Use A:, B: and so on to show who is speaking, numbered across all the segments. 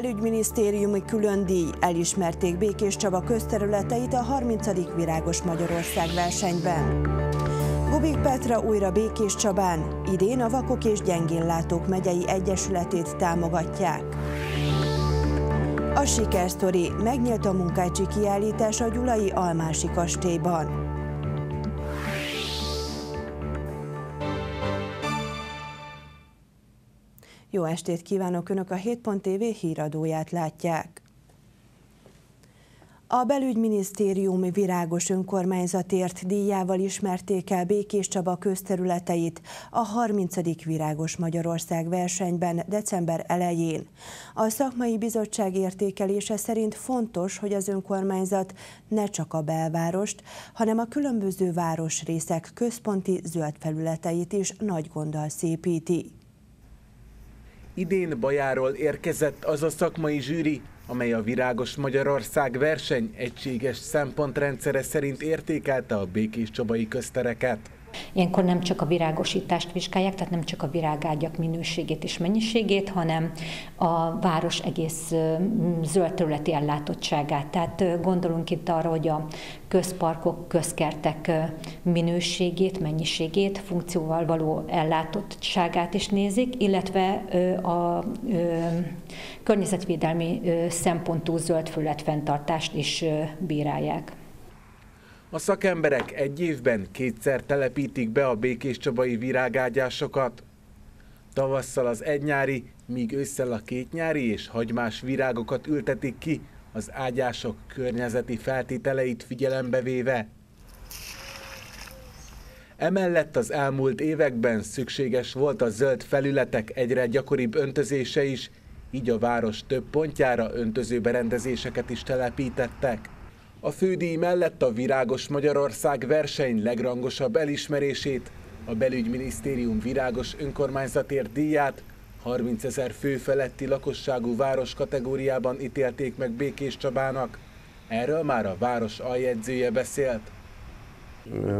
A: belügyminisztériumi külön díj elismerték Békés Csaba közterületeit a 30. Virágos Magyarország versenyben. Gubik Petra újra Békés Csabán, idén a Vakok és Gyengénlátók megyei egyesületét támogatják. A sikersztori megnyílt a munkácsi kiállítás a Gyulai Almási kastélyban. Jó estét kívánok! Önök a 7.tv híradóját látják. A belügyminisztérium virágos önkormányzatért díjával ismerték el Békés Csaba közterületeit a 30. Virágos Magyarország versenyben december elején. A szakmai bizottság értékelése szerint fontos, hogy az önkormányzat ne csak a belvárost, hanem a különböző városrészek központi zöld felületeit is nagy gonddal szépíti.
B: Idén Bajáról érkezett az a szakmai zsűri, amely a Virágos Magyarország verseny egységes szempontrendszere szerint értékelte a békés csabai köztereket.
C: Ilyenkor nem csak a virágosítást vizsgálják, tehát nem csak a virágágyak minőségét és mennyiségét, hanem a város egész zöld területi ellátottságát. Tehát gondolunk itt arra, hogy a közparkok, közkertek minőségét, mennyiségét, funkcióval való ellátottságát is nézik, illetve a környezetvédelmi szempontú zöld fenntartást is bírálják.
B: A szakemberek egy évben kétszer telepítik be a békés csabai virágágyásokat. Tavasszal az egynyári, míg ősszel a kétnyári és hagymás virágokat ültetik ki, az ágyások környezeti feltételeit figyelembe véve. Emellett az elmúlt években szükséges volt a zöld felületek egyre gyakoribb öntözése is, így a város több pontjára öntözőberendezéseket is telepítettek. A fődíj mellett a Virágos Magyarország verseny legrangosabb elismerését, a belügyminisztérium virágos önkormányzatért díját 30 ezer fő feletti lakosságú város kategóriában ítélték meg Békés Csabának. Erről már a város aljegyzője beszélt.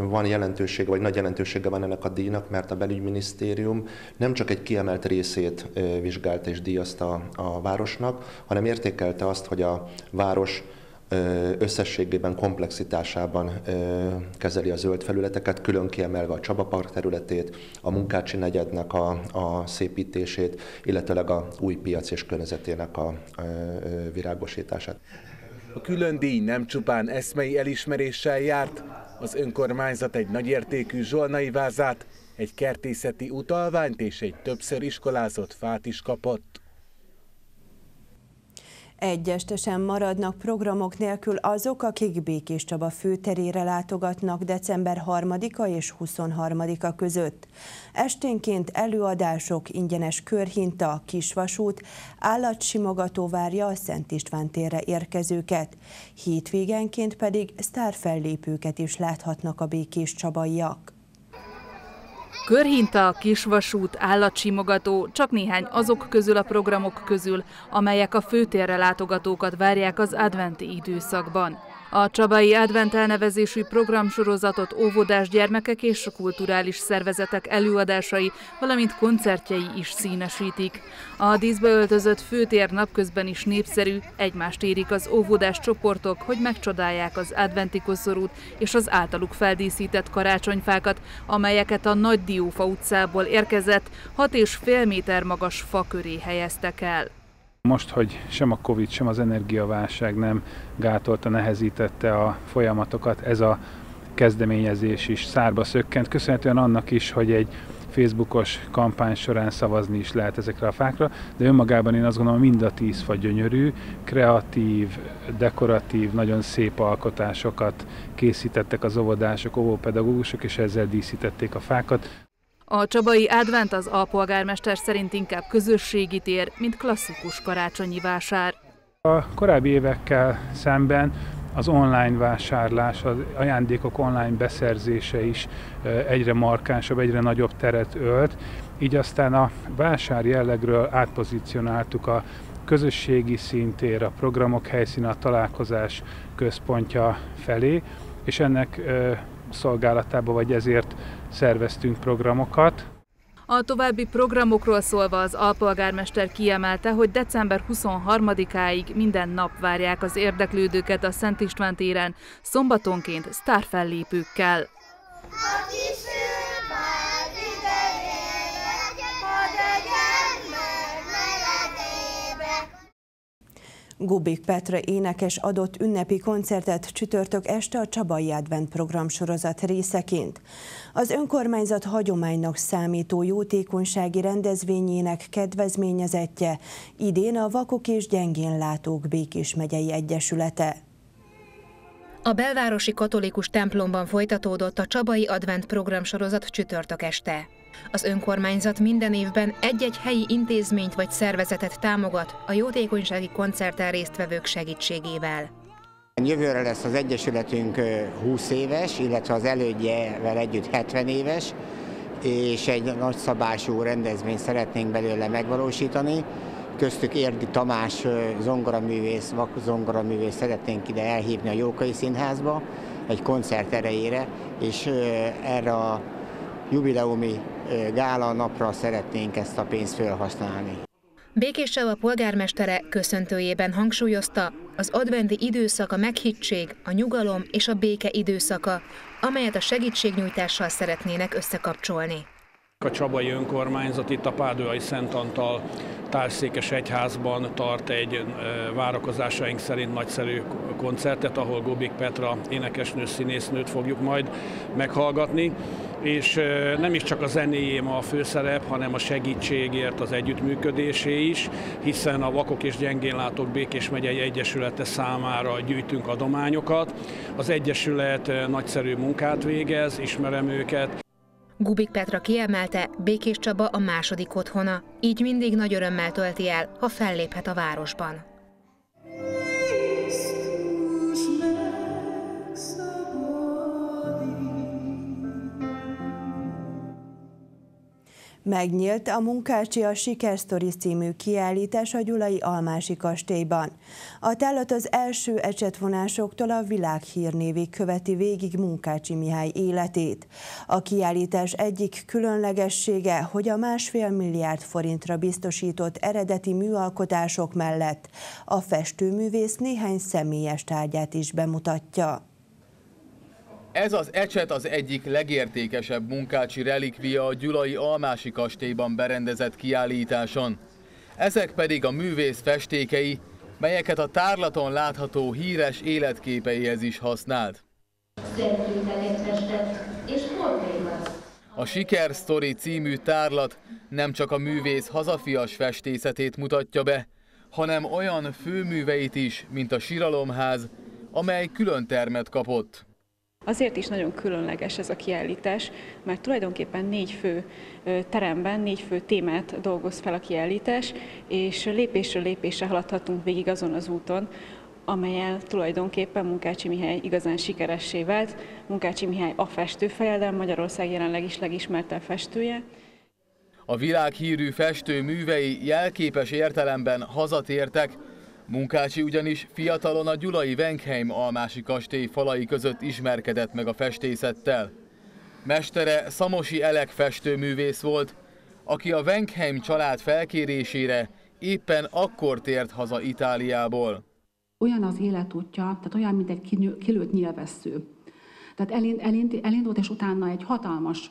D: Van jelentősége, vagy nagy jelentősége van ennek a díjnak, mert a belügyminisztérium nem csak egy kiemelt részét vizsgálta és díjazta a városnak, hanem értékelte azt, hogy a város összességében, komplexitásában kezeli a zöld felületeket, külön kiemelve a Csaba Park területét, a Munkácsi negyednek a, a szépítését, illetőleg a új piac és környezetének a, virágosítását.
B: A külön díj nem csupán eszmei elismeréssel járt, az önkormányzat egy nagyértékű zsolnai vázát, egy kertészeti utalványt és egy többször iskolázott fát is kapott.
A: Egyestesen maradnak programok nélkül azok, akik Békés Csaba főterére látogatnak december 3-a és 23-a között. Esténként előadások, ingyenes körhinta, kisvasút, állatsimogató várja a Szent István térre érkezőket. Hétvégenként pedig sztárfellépőket is láthatnak a Békés Csabaiak.
E: Körhinta, kisvasút, állatsimogató, csak néhány azok közül a programok közül, amelyek a főtérre látogatókat várják az adventi időszakban. A Csabai Advent elnevezésű programsorozatot óvodás gyermekek és kulturális szervezetek előadásai, valamint koncertjei is színesítik. A díszbe öltözött főtér napközben is népszerű, egymást érik az óvodás csoportok, hogy megcsodálják az adventi koszorút és az általuk feldíszített karácsonyfákat, amelyeket a Nagy Diófa utcából érkezett 6,5 méter magas fa köré helyeztek el.
F: Most, hogy sem a Covid, sem az energiaválság nem gátolta, nehezítette a folyamatokat, ez a kezdeményezés is szárba szökkent, köszönhetően annak is, hogy egy Facebookos kampány során szavazni is lehet ezekre a fákra, de önmagában én azt gondolom, mind a tíz fa gyönyörű, kreatív, dekoratív, nagyon szép alkotásokat készítettek az óvodások, óvópedagógusok, és ezzel díszítették a fákat.
E: A Csabai Advent az alpolgármester szerint inkább közösségi tér, mint klasszikus karácsonyi vásár.
F: A korábbi évekkel szemben az online vásárlás, az ajándékok online beszerzése is egyre markánsabb, egyre nagyobb teret ölt, így aztán a vásár jellegről átpozícionáltuk a közösségi szintér, a programok helyszíne, a találkozás központja felé, és ennek szolgálatába, vagy ezért szerveztünk programokat.
E: A további programokról szólva az alpolgármester kiemelte, hogy december 23-áig minden nap várják az érdeklődőket a Szent István téren, szombatonként sztárfellépőkkel.
A: Gubik Petra énekes adott ünnepi koncertet csütörtök este a Csabai Advent program sorozat részeként. Az önkormányzat hagyománynak számító jótékonysági rendezvényének kedvezményezettje idén a Vakok és Gyengén Látók Békés megyei Egyesülete.
G: A belvárosi katolikus templomban folytatódott a Csabai Advent program sorozat csütörtök este. Az önkormányzat minden évben egy-egy helyi intézményt vagy szervezetet támogat a jótékonysági koncerten résztvevők segítségével.
H: Jövőre lesz az Egyesületünk 20 éves, illetve az elődjevel együtt 70 éves, és egy nagyszabású rendezvényt szeretnénk belőle megvalósítani. Köztük Érdi Tamás zongoraművész, zongoraművész szeretnénk ide elhívni a Jókai Színházba egy koncert erejére, és erre a jubileumi gála napra szeretnénk ezt a pénzt felhasználni.
G: Békés a polgármestere köszöntőjében hangsúlyozta, az adventi időszak a meghittség, a nyugalom és a béke időszaka, amelyet a segítségnyújtással szeretnének összekapcsolni.
I: A Csabai Önkormányzat itt a Pádőai Szent Antal társzékes egyházban tart egy várakozásaink szerint nagyszerű koncertet, ahol Gobik Petra énekesnő, színésznőt fogjuk majd meghallgatni és nem is csak a zenéjém a főszerep, hanem a segítségért, az együttműködésé is, hiszen a Vakok és Gyengénlátók Békés megyei Egyesülete számára gyűjtünk adományokat. Az Egyesület nagyszerű munkát végez, ismerem őket.
G: Gubik Petra kiemelte, Békés Csaba a második otthona, így mindig nagy örömmel tölti el, ha felléphet a városban.
A: Megnyílt a Munkácsi a Sikersztori című kiállítás a Gyulai Almási kastélyban. A tálat az első ecsetvonásoktól a világhírnévig követi végig Munkácsi Mihály életét. A kiállítás egyik különlegessége, hogy a másfél milliárd forintra biztosított eredeti műalkotások mellett a festőművész néhány személyes tárgyát is bemutatja.
J: Ez az ecset az egyik legértékesebb munkácsi relikvia a Gyulai Almási kastélyban berendezett kiállításon. Ezek pedig a művész festékei, melyeket a tárlaton látható híres életképeihez is használt. A Siker Story című tárlat nem csak a művész hazafias festészetét mutatja be, hanem olyan főműveit is, mint a Siralomház, amely külön termet kapott.
K: Azért is nagyon különleges ez a kiállítás, mert tulajdonképpen négy fő teremben, négy fő témát dolgoz fel a kiállítás, és lépésről lépésre haladhatunk végig azon az úton, amelyel tulajdonképpen Munkácsi Mihály igazán sikeressé vált. Munkácsi Mihály a festőfejedelem, Magyarország jelenleg is legismertebb festője.
J: A világhírű festő művei jelképes értelemben hazatértek, Munkácsi ugyanis fiatalon a Gyulai Venkheim almási kastély falai között ismerkedett meg a festészettel. Mestere Szamosi Elek festőművész volt, aki a Venkheim család felkérésére éppen akkor tért haza Itáliából.
L: Olyan az életútja, tehát olyan, mint egy kilőtt nyilvessző. Tehát elind, elindult, és utána egy hatalmas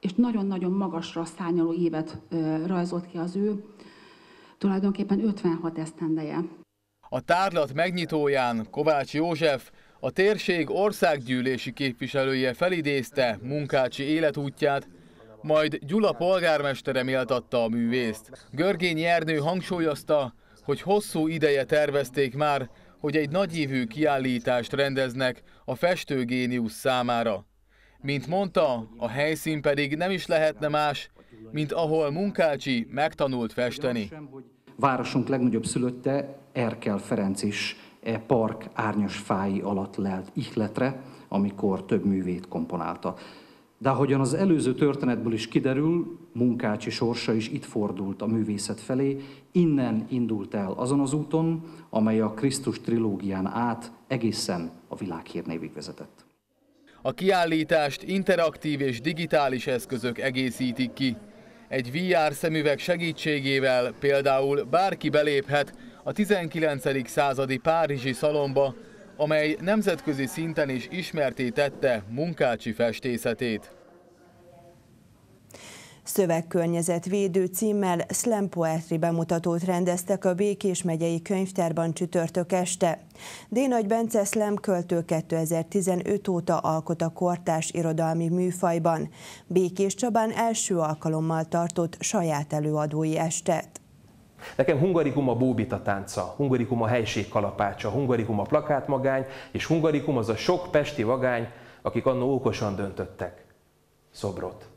L: és nagyon-nagyon magasra szárnyaló évet rajzolt ki az ő tulajdonképpen 56 esztendeje.
J: A tárlat megnyitóján Kovács József, a térség országgyűlési képviselője felidézte Munkácsi életútját, majd Gyula polgármestere méltatta a művészt. Görgény Ernő hangsúlyozta, hogy hosszú ideje tervezték már, hogy egy nagyívű kiállítást rendeznek a festőgéniusz számára. Mint mondta, a helyszín pedig nem is lehetne más, mint ahol Munkácsi megtanult festeni.
M: Városunk legnagyobb szülötte Erkel Ferenc is e park árnyas fái alatt lelt ihletre, amikor több művét komponálta. De ahogyan az előző történetből is kiderül, Munkácsi sorsa is itt fordult a művészet felé, innen indult el azon az úton, amely a Krisztus trilógián át egészen a világhírnévig vezetett.
J: A kiállítást interaktív és digitális eszközök egészítik ki. Egy VR szemüveg segítségével például bárki beléphet a 19. századi Párizsi szalomba, amely nemzetközi szinten is ismerté tette munkácsi festészetét.
A: Szövegkörnyezetvédő címmel Slam Poetry bemutatót rendeztek a Békés megyei könyvtárban csütörtök este. Dénagy Bence Slam költő 2015 óta alkot a kortás irodalmi műfajban. Békés Csabán első alkalommal tartott saját előadói estet.
N: Nekem hungarikum a bóbita tánca, hungarikum a helység kalapácsa, hungarikum a plakátmagány, és hungarikum az a sok pesti vagány, akik annó okosan döntöttek. Szobrot.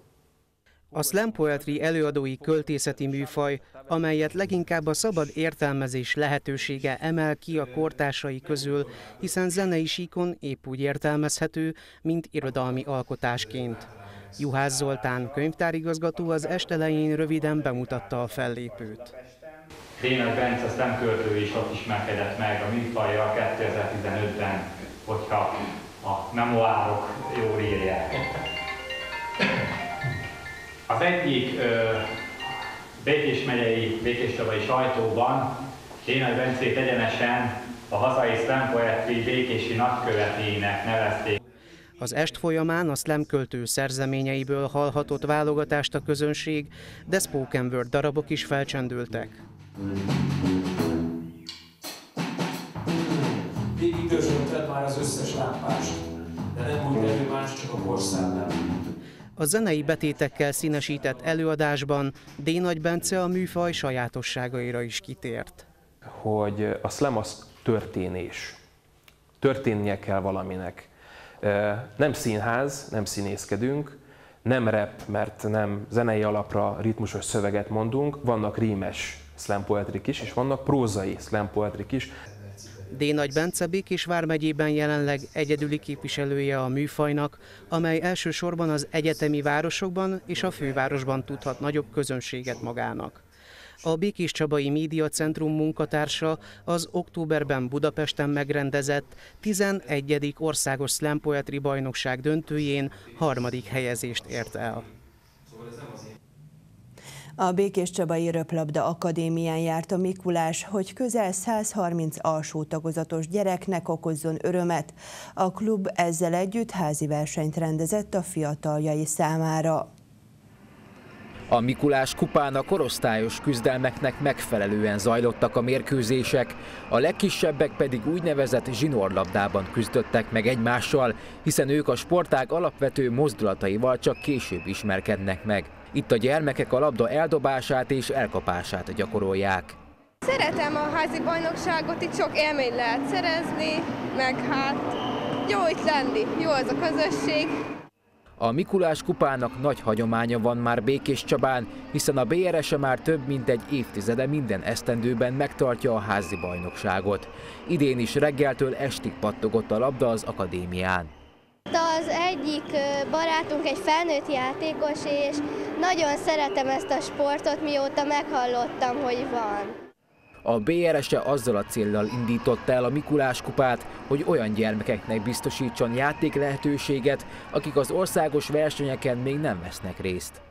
O: A slam poetry előadói költészeti műfaj, amelyet leginkább a szabad értelmezés lehetősége emel ki a kortársai közül, hiszen zenei síkon épp úgy értelmezhető, mint irodalmi alkotásként. Juhász Zoltán könyvtárigazgató az estelején röviden bemutatta a fellépőt.
P: Dénes Bence szemköltő is ott ismerkedett meg a műfajjal 2015-ben, hogyha a memoárok jól írják. Az egyik ö, Békés megyei, Békés sajtóban Dénes Bencét egyenesen a hazai slam poetry békési nagykövetének nevezték.
O: Az est folyamán a slam költő szerzeményeiből hallhatott válogatást a közönség, de spoken word darabok is felcsendültek.
Q: Végig már az összes lámpást, de nem mondj elő más, csak a porszámnál.
O: A zenei betétekkel színesített előadásban D. Nagy Bence a műfaj sajátosságaira is kitért.
N: Hogy a slam az történés. Történnie kell valaminek. Nem színház, nem színészkedünk, nem rep, mert nem zenei alapra ritmusos szöveget mondunk, vannak rímes slam poetrik is, és vannak prózai slam poetrik is.
O: D. Nagy Bence Békés vármegyében jelenleg egyedüli képviselője a műfajnak, amely elsősorban az egyetemi városokban és a fővárosban tudhat nagyobb közönséget magának. A Békés Csabai Média Centrum munkatársa az októberben Budapesten megrendezett 11. országos slam bajnokság döntőjén harmadik helyezést ért el.
A: A Békés Csabai Röplabda Akadémián járt a Mikulás, hogy közel 130 alsó tagozatos gyereknek okozzon örömet. A klub ezzel együtt házi versenyt rendezett a fiataljai számára.
R: A Mikulás kupán a korosztályos küzdelmeknek megfelelően zajlottak a mérkőzések, a legkisebbek pedig úgynevezett zsinórlabdában küzdöttek meg egymással, hiszen ők a sportág alapvető mozdulataival csak később ismerkednek meg. Itt a gyermekek a labda eldobását és elkapását gyakorolják.
S: Szeretem a házi bajnokságot, itt sok élmény lehet szerezni, meg hát jó itt lenni, jó az a közösség.
R: A Mikulás kupának nagy hagyománya van már Békés Csabán, hiszen a BRS -e már több mint egy évtizede minden esztendőben megtartja a házi bajnokságot. Idén is reggeltől estig pattogott a labda az akadémián.
T: Az egyik barátunk egy felnőtt játékos, és nagyon szeretem ezt a sportot, mióta meghallottam, hogy van.
R: A BRS-e azzal a céllal indította el a Mikulás kupát, hogy olyan gyermekeknek biztosítson játék lehetőséget, akik az országos versenyeken még nem vesznek részt.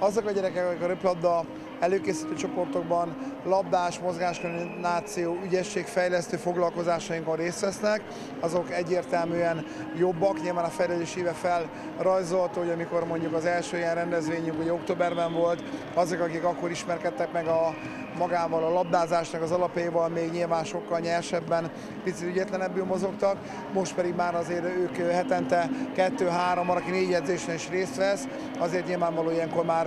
U: Azok a gyerekek, akik a röplabda előkészítő csoportokban labdás, mozgáskoordináció, ügyességfejlesztő foglalkozásainkon részt vesznek, azok egyértelműen jobbak. Nyilván a fejlődés éve felrajzolt, hogy amikor mondjuk az első ilyen rendezvényünk, hogy októberben volt, azok, akik akkor ismerkedtek meg a magával a labdázásnak az alapjaival még nyilván sokkal nyersebben, picit ügyetlenebbül mozogtak, most pedig már azért ők hetente kettő-három, valaki négy edzésen is részt vesz, azért nyilvánvaló ilyenkor már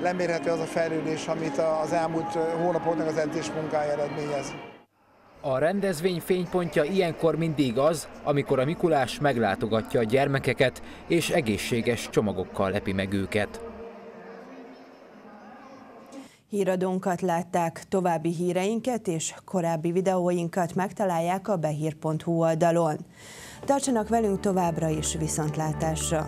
U: lemérhető az a fejlődés, amit az elmúlt hónapoknak az edzés munkája eredményez.
R: A rendezvény fénypontja ilyenkor mindig az, amikor a Mikulás meglátogatja a gyermekeket, és egészséges csomagokkal lepi meg őket.
A: Híradónkat látták, további híreinket és korábbi videóinkat megtalálják a behír.hu oldalon. Tartsanak velünk továbbra is viszontlátásra!